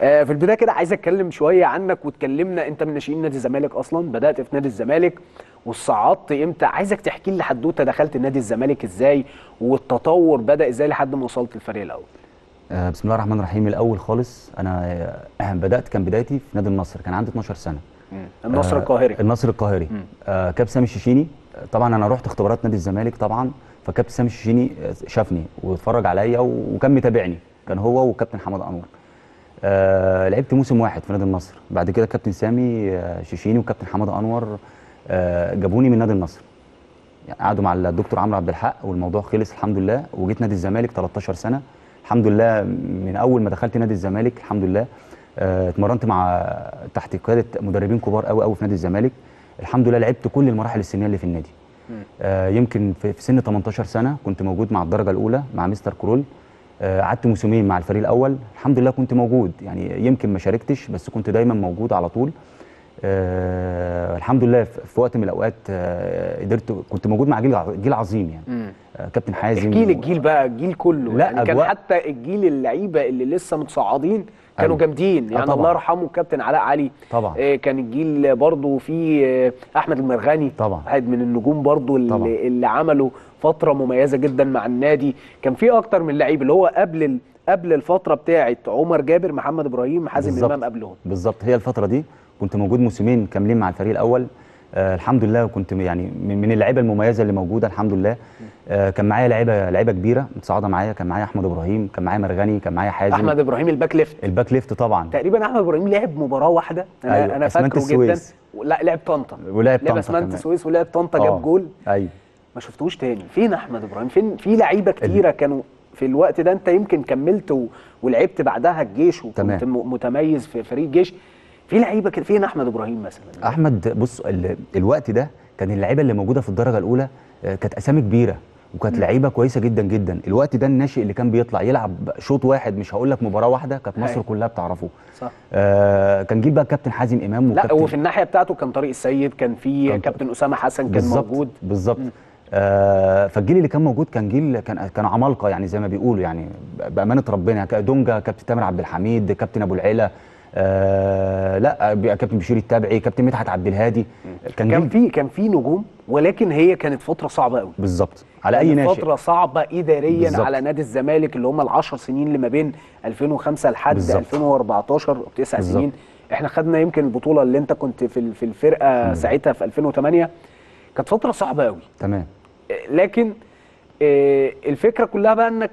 آه، في البداية كده عايز أتكلم شوية عنك وتكلمنا أنت من ناشئين نادي الزمالك أصلا بدأت في نادي الزمالك وصعدت إمتى؟ عايزك تحكي لي حدوته دخلت نادي الزمالك إزاي والتطور بدأ إزاي لحد ما وصلت الفريق الأول؟ آه، بسم الله الرحمن الرحيم. الأول خالص أنا آه، بدأت كان بدايتي في نادي النصر كان عندي 12 سنة. النصر القاهري. النصر القاهري. كابتن سامي الشيشيني. طبعا أنا رحت اختبارات نادي الزمالك طبعا فكابتن سامي الشيشيني شافني واتفرج عليا وكان متابعني. كان هو وكابتن حماد أنور. آه لعبت موسم واحد في نادي النصر. بعد كده كابتن سامي آه، شيشيني وكابتن حماد أنور آه جابوني من نادي النصر. يعني قعدوا مع الدكتور عمرو عبد الحق والموضوع خلص الحمد لله. وجيت نادي الزمالك 13 سنة. الحمد لله من أول ما دخلت نادي الزمالك الحمد لله آه، اتمرنت مع تحت قيادة مدربين كبار قوي قوي في نادي الزمالك. الحمد لله لعبت كل المراحل السنية اللي في النادي. آه، يمكن في سن 18 سنة كنت موجود مع الدرجة الأولى مع مستر كرول. قعدت موسمين مع الفريق الأول. الحمد لله كنت موجود. يعني يمكن ما شاركتش بس كنت دايما موجود على طول. آه الحمد لله في وقت من الأوقات آه قدرت كنت موجود مع جيل جيل عظيم يعني. آه كابتن حازم احكي لي الجيل بقى الجيل كله. لا، يعني كان حتى الجيل اللعيبة اللي لسه متصاعدين كانوا أيوة. جامدين آه يعني طبعاً. الله يرحمه الكابتن علاء علي طبعا. آه، كان الجيل برضه فيه آه، أحمد المرغني طبعا. واحد من النجوم برضه طبعا. اللي, اللي عملوا فترة مميزة جدا مع النادي كان في أكتر من لعيب اللي هو قبل ال... قبل الفترة بتاعه عمر جابر محمد إبراهيم حازم. إمام قبلهم بالظبط هي الفترة دي كنت موجود موسمين كاملين مع الفريق الأول آه الحمد لله كنت يعني من من اللعيبة المميزة اللي موجودة الحمد لله. آه كان معايا لعيبه لعيبة كبيرة متصاعدة معايا. كان معايا أحمد إبراهيم كان معايا مرغني كان معايا حازم. أحمد إبراهيم ال back left. ال back left طبعا. تقريبا أحمد إبراهيم لعب مباراة واحدة. أنا أيوة، أنا فاكره جدا. السويس. لا لعب طنطا. ولعب لعب طنطا أسمنت كمان. السويس ولعب طنطا آه، جاب جول. أيوه. ما شفتوش تاني. فين أحمد إبراهيم؟ فين في لعيبة كتيرة كانوا في الوقت ده أنت يمكن كملت و... ولعبت بعدها الجيش وكنت تمام. متميز في فريق الجيش في لعيبة كده فين أحمد إبراهيم مثلا. أحمد بص ال- الوقت ده كان اللعيبة اللي موجودة في الدرجة الأولى آه، كانت أسامي كبيرة وكانت لعيبة كويسة جدا جدا. الوقت ده الناشئ اللي كان بيطلع يلعب شوط واحد مش هقول لك مباراة واحدة كانت مصر أيوة. كلها بتعرفه. صح. آه كان جيل بقى كابتن حازم إمام لا وفي الناحية بتاعته كان طارق السيد كان في كان- كابتن أسامة حسن كان بالظبط موجود. بالظبط. آه فالجيل اللي كان موجود كان جيل كان كان عمالقة يعني زي ما بيقولوا يعني بأمانة ربنا دونجا كابتن تامر عبد الحميد كابتن أبو العيلة آه لا كابتن بشير التابعي كابتن مدحت عبد الهادي. كان, كان في كان في نجوم ولكن هي كانت فترة صعبة قوي. بالظبط. على أي ناشئ. فترة صعبة اداريا بالظبط. على نادي الزمالك اللي هم العشر سنين اللي ما بين 2005 لحد بالظبط. 2014 أو تسع بالظبط. سنين. إحنا خدنا يمكن البطولة اللي أنت كنت في في الفرقة ساعتها في 2008 كانت فترة صعبة قوي. تمام. لكن آه، الفكرة كلها بقى إنك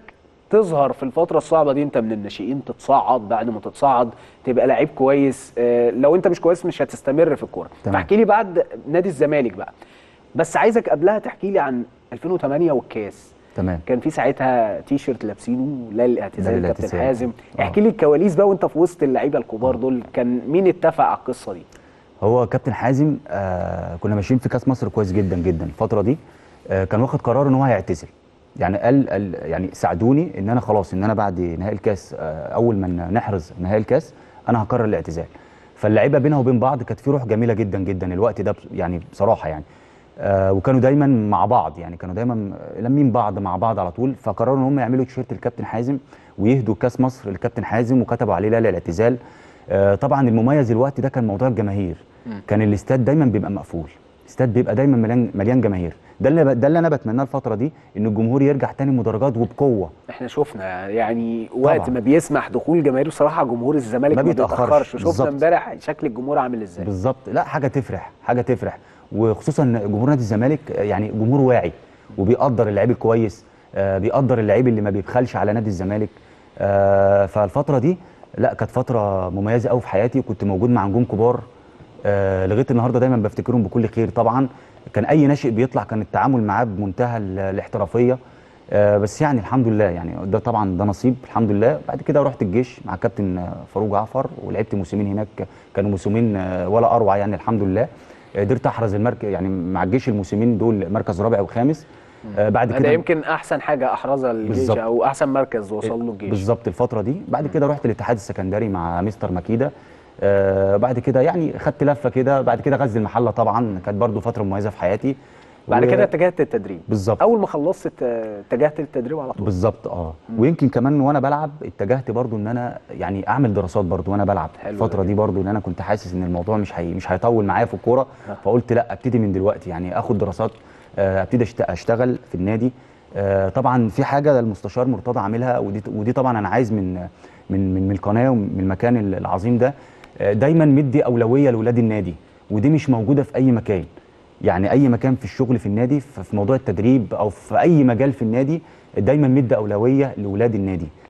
تظهر في الفترة الصعبة دي انت من الناشئين تتصعد بعد ما تتصعد تبقى لعيب كويس آه، لو انت مش كويس مش هتستمر في الكورة. فاحكي لي بعد نادي الزمالك بقى. بس عايزك قبلها تحكي لي عن 2008 والكاس. تمام. كان في ساعتها تي شيرت لابسينه لا الاعتزال لا كابتن. حازم. آه. احكي لي الكواليس بقى وانت في وسط اللعيبة الكبار دول كان مين اتفق على القصة دي؟ هو كابتن حازم آه كنا ماشيين في كاس مصر كويس جدا جدا الفترة دي. آه كان واخد قرار إن هو هيعتزل. يعني قال, قال يعني ساعدوني إن أنا خلاص إن أنا بعد نهائي الكاس آه أول ما نحرز نهائي الكاس أنا هقرر الاعتزال. فاللعيبة بينها وبين بعض كانت في روح جميلة جدا جدا الوقت ده يعني بصراحة يعني. آه وكانوا دايما مع بعض يعني كانوا دايما لامين بعض مع بعض على طول. فقرروا إن هم يعملوا تيشيرت الكابتن حازم ويهدوا كاس مصر للكابتن حازم وكتبوا عليه لا للاعتزال. آه طبعا المميز الوقت ده كان موضوع الجماهير. كان الاستاد دايما بيبقى مقفول. الاستاد بيبقى دايما مليان مليان جماهير. ده اللي ده اللي أنا بتمناه الفترة دي إن الجمهور يرجع تاني مدرجات وبقوة. إحنا شفنا يعني وقت طبعاً. ما بيسمح دخول جماهير بصراحة جمهور الزمالك ما. بيتأخرش. شفنا. امبارح شكل الجمهور عامل إزاي. بالظبط. لا حاجة تفرح حاجة تفرح. وخصوصا جمهور نادي الزمالك يعني جمهور واعي وبيقدر اللعيب الكويس آه، بيقدر اللعيب اللي ما بيبخلش على نادي الزمالك. آه، فالفترة دي لا كانت فترة مميزة قوي في حياتي كنت موجود مع نجوم كبار آه، لغاية النهارده دايما بفتكرهم بكل خير طبعا. كان أي ناشئ بيطلع كان التعامل معاه بمنتهى ال- الاحترافية. آه، بس يعني الحمد لله يعني ده طبعا ده نصيب الحمد لله. بعد كده رحت الجيش مع كابتن آه، فاروق جعفر ولعبت موسمين هناك. كانوا موسمين آه، ولا أروع يعني الحمد لله. قدرت أحرز المركز يعني مع الجيش الموسمين دول مركز رابع وخامس. آه، بعد ده كده يمكن أحسن حاجة أحرزها الجيش. أو أحسن مركز وصل له الجيش. بالظبط الفترة دي. بعد كده رحت الاتحاد السكندري مع مستر مكيده آه بعد كده يعني خدت لفة كده. بعد كده غزل المحلة طبعا كانت برضو فترة مميزة في حياتي. بعد و- كده اتجهت للتدريب. بالظبط. أول ما خلصت ات- اتجهت للتدريب على طول. بالظبط آه. ويمكن كمان وأنا بلعب اتجهت برضو إن أنا يعني أعمل دراسات برضو وأنا بلعب. حلو الفترة دي. برضو إن أنا كنت حاسس إن الموضوع مش هي مش هيطول معايا في الكورة. آه. فقلت لأ أبتدي من دلوقتي. يعني آخد دراسات آه، أبتدي أشتغل في النادي. آه، طبعا في حاجة المستشار مرتضى عاملها ودي ودي طبعا أنا عايز من من من القناة ومن المكان العظيم ده. آه، دايما مدي أولوية لاولاد النادي ودي مش موجودة في أي مكان. يعني أي مكان في الشغل في النادي في موضوع التدريب أو في أي مجال في النادي دايما مدي أولوية لاولاد النادي.